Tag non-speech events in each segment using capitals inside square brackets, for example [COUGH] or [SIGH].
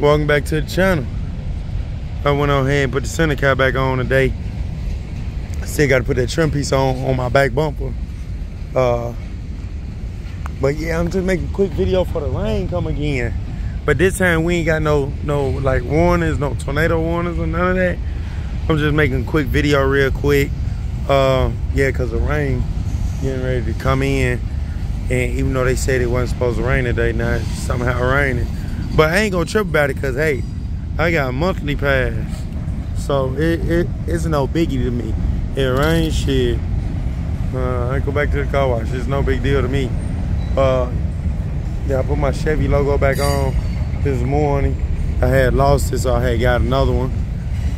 welcome back to the channel. I went on ahead and put the center cap back on today. I still got to put that trim piece on on my back bumper. Uh, but yeah, I'm just making a quick video for the rain come again. But this time we ain't got no no like warnings, no tornado warnings or none of that. I'm just making a quick video real quick. Uh, yeah, cause the rain getting ready to come in. And even though they said it wasn't supposed to rain today, now it's somehow raining. But I ain't gonna trip about it because hey, I got a monthly pass. So it, it it's no biggie to me. It rains shit. Uh, I go back to the car wash. It's no big deal to me. Uh, yeah, I put my Chevy logo back on this morning. I had lost it, so I had got another one.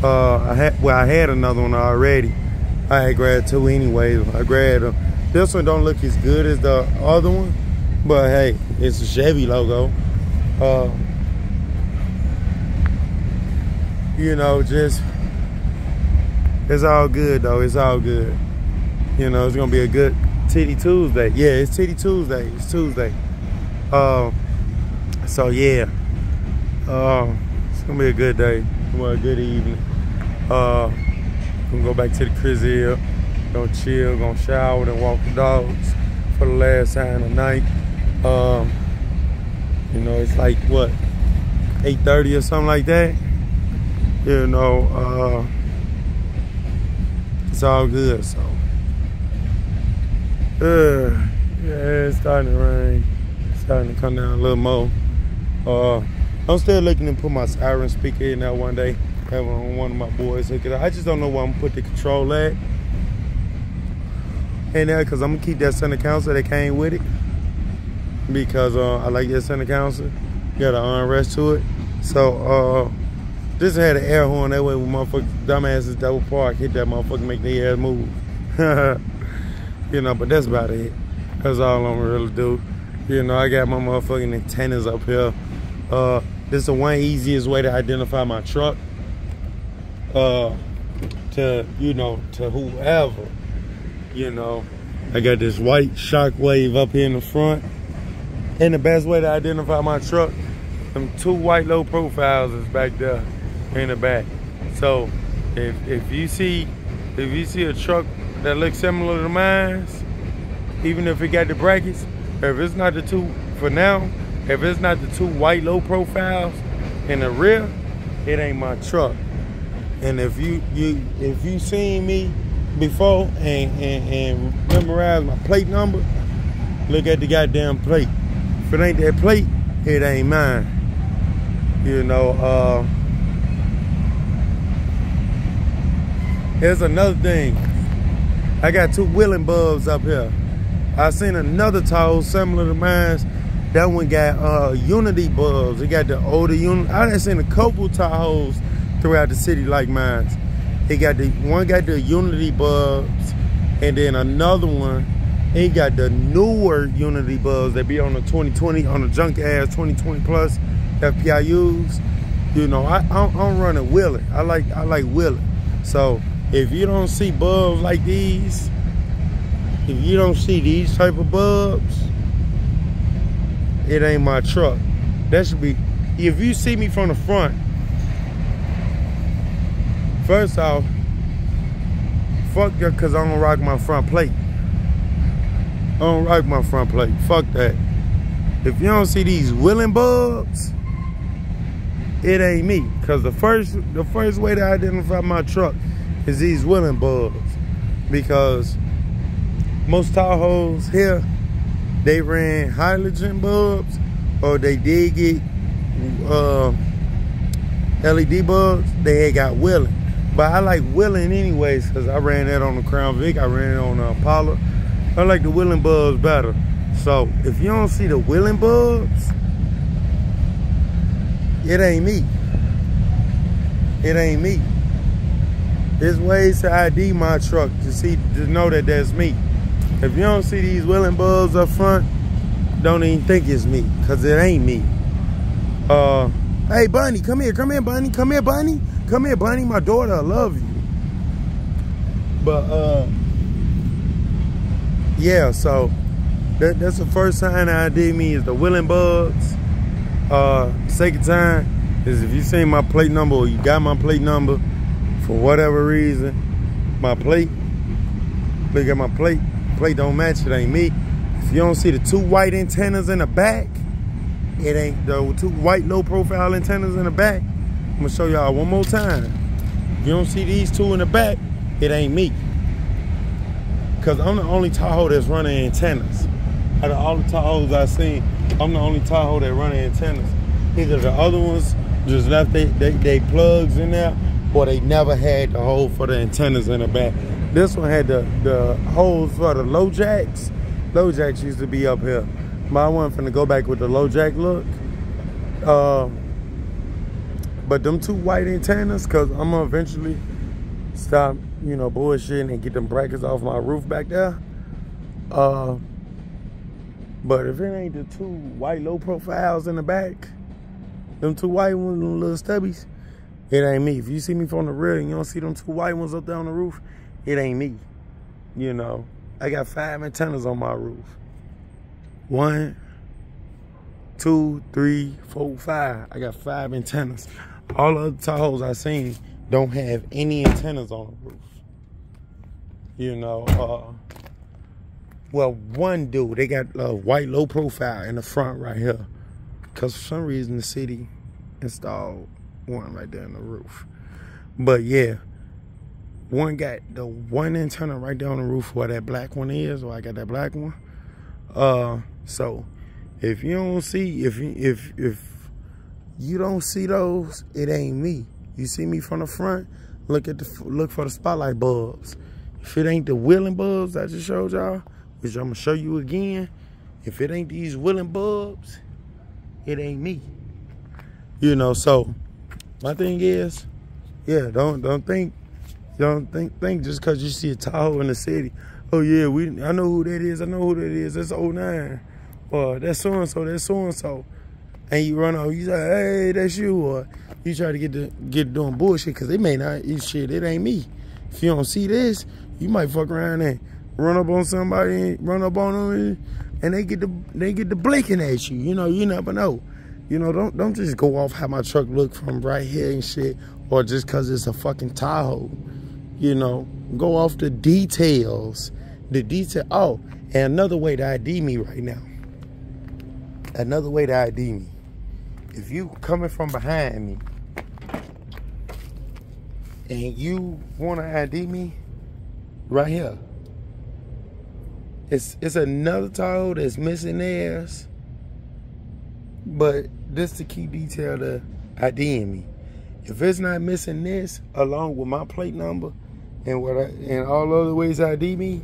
Uh, I had well, I had another one already. I had grabbed two anyway. I grabbed them. This one don't look as good as the other one, but hey, it's a Chevy logo. Uh, you know, just it's all good though. It's all good. You know, it's gonna be a good Titty Tuesday. Yeah, it's Titty Tuesday. It's Tuesday. Um, so yeah, um, it's gonna be a good day. Well, a good evening. Uh, gonna go back to the crib here. Gonna chill, gonna shower, and walk the dogs for the last time tonight. Um, you know, it's like what 8:30 or something like that. You know, uh, it's all good. So, uh, yeah, it's starting to rain. It's starting to come down a little more. Uh, I'm still looking to put my siren speaker in there one day. Have one of my boys hook it up. I just don't know where I'm gonna put the control at. And there, cause I'm gonna keep that center console that came with it. Because uh, I like that center console. Got an armrest to it. So uh, just had an air horn that way when motherfuckers dumbasses double park hit that motherfucker make their ass move. [LAUGHS] you know, but that's about it. That's all I'm really do. You know, I got my motherfucking antennas up here. Uh, this is the one easiest way to identify my truck. Uh, to you know, to whoever. You know, I got this white shockwave up here in the front. And the best way to identify my truck, them two white low profiles is back there in the back. So if if you see if you see a truck that looks similar to mine, even if it got the brackets, if it's not the two for now, if it's not the two white low profiles in the rear, it ain't my truck. And if you you if you seen me before and, and, and memorize my plate number, look at the goddamn plate. If it ain't that plate, it ain't mine. You know, uh, here's another thing. I got two Whelen bulbs up here. I seen another Tahoe similar to mine. That one got uh, Unity bulbs. It got the older Unity. I done seen a couple Tahoes throughout the city like mine. He got the one got the Unity bulbs, and then another one. He got the newer Unity bulbs that be on the 2020 on the junk ass 2020 plus FPIUs. You know, I I'm, I'm running Whelen. I like I like Whelen. So if you don't see bulbs like these, if you don't see these type of bulbs, it ain't my truck. That should be. If you see me from the front, First off, fuck you cause I don't rock my front plate. I don't rock my front plate. Fuck that. If you don't see these Whelen bulbs, it ain't me. Cause the first the first way to identify my truck is these Whelen bulbs. Because most Tahoes here, they ran halogen bulbs or they did get uh, LED bulbs, they had got Whelen. But I like Whelen anyways because I ran that on the Crown Vic. I ran it on the Impala. I like the Whelen bulbs better. So if you don't see the wheeling bulbs, it ain't me. It ain't me. There's ways to ID my truck to see to know that that's me. If you don't see these Whelen bugs up front, don't even think it's me, cause it ain't me. Uh, hey Bunny, come here, come here, Bunny, come here, Bunny. Come here, Bunny, my daughter, I love you. But, uh, yeah, so that, that's the first sign I did me is the Whelen bugs. Uh, second time is if you seen my plate number or you got my plate number for whatever reason, my plate, look at my plate, plate don't match, it ain't me. If you don't see the two white antennas in the back, it ain't the two white low profile antennas in the back. I'm gonna show y'all one more time. If you don't see these two in the back, it ain't me. Cause I'm the only Tahoe that's running antennas. Out of all the Tahoes I've seen, I'm the only Tahoe that running antennas. Either the other ones just left they, they, they plugs in there, or they never had the hole for the antennas in the back. This one had the, the holes for the LoJacks. Low jacks used to be up here. But I wasn't finna go back with the LoJack look. Uh, but them two white antennas, cause I'm gonna eventually stop, you know, bullshitting and get them brackets off my roof back there. Uh, but if it ain't the two white low profiles in the back, them two white ones, them little stubbies, it ain't me. If you see me from the rear and you don't see them two white ones up there on the roof, it ain't me. You know, I got five antennas on my roof. One, two, three, four, five. I got five antennas. All the other Tahoes I seen don't have any antennas on the roof. You know, uh, well, one dude, they got a white low profile in the front right here. Because for some reason the city installed one right there in the roof. But yeah, one got the one antenna right there on the roof where that black one is, where I got that black one. Uh, so if you don't see, if if if you don't see those, it ain't me. You see me from the front, look at the look for the spotlight bulbs. If it ain't the Whelen bulbs I just showed y'all, which I'm gonna show you again, if it ain't these Whelen bulbs, it ain't me. You know, so my thing is, yeah, don't don't think don't think think just cause you see a Tahoe in the city. Oh yeah, we I know who that is, I know who that is, that's 09. Or that's so and so, that's so and so. And you run off, you say, hey, that's you, or you try to get the get doing bullshit because they may not shit. It ain't me. If you don't see this, you might fuck around and run up on somebody, run up on them, and they get the they get the blinking at you. You know, you never know. You know, don't don't just go off how my truck look from right here and shit, or just cause it's a fucking Tahoe. You know, go off the details. The detail. Oh, and another way to ID me right now. Another way to ID me. If you coming from behind me and you want to ID me, right here. It's it's another Tahoe that's missing theirs. But this the key detail to IDing me. If it's not missing this, along with my plate number and what I, and all other ways ID me,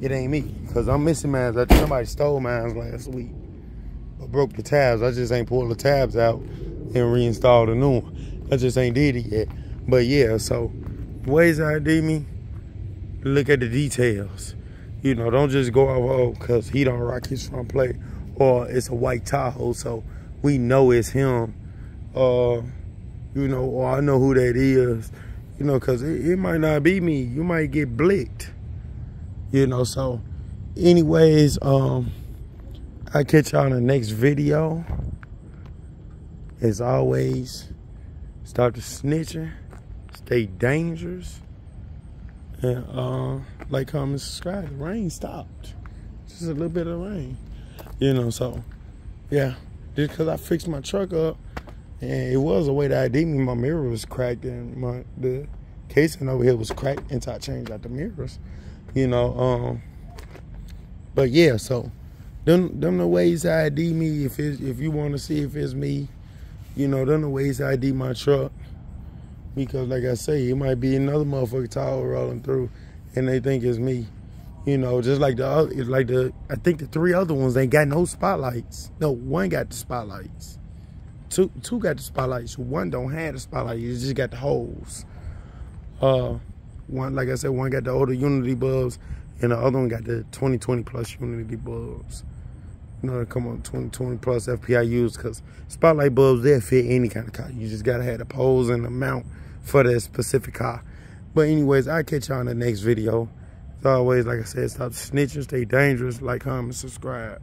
it ain't me. Cause I'm missing mine. Somebody stole mine last week. Or broke the tabs. I just ain't pulled the tabs out and reinstalled the new one. I just ain't did it yet. But yeah, so ways ID me, look at the details. You know, don't just go out, oh, because he don't rock his front plate. Or it's a white Tahoe, so we know it's him. Uh, you know, or I know who that is. You know, because it, it might not be me. You might get blicked. You know, so anyways, um, i catch y'all in the next video. As always, start the snitching. Stay dangerous. And uh, like, comment, subscribe. The rain stopped. Just a little bit of rain. You know, so yeah. Just because I fixed my truck up and it was a way that I did me. My mirror was cracked and my the casing over here was cracked until I changed out the mirrors. You know, um but yeah, so them them the ways I ID me if it's if you want to see if it's me, you know, them the ways I ID my truck. Because like I say, it might be another motherfucker Tahoe rolling through and they think it's me. You know, just like the other, like the, I think the three other ones ain't got no spotlights. No, one got the spotlights. Two, two got the spotlights. One don't have the spotlight. You just got the holes. Uh, one, like I said, one got the older Unity bulbs, and the other one got the 2020 plus Unity bulbs. You know, come on, 2020 plus FPIUs, because spotlight bulbs, they fit any kind of car. You just got to have the poles and the mount for that specific car. But anyways, I'll catch y'all in the next video. As always, like I said, stop snitching, stay dangerous, like, comment, subscribe.